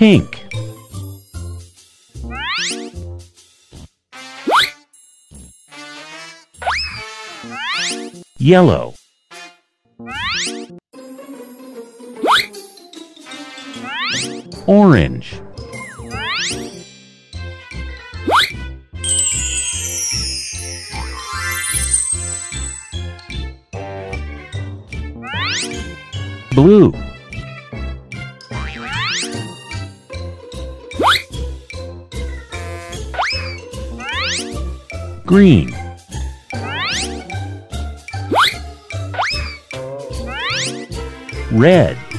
Pink. Yellow. Orange. Blue. Green. Red.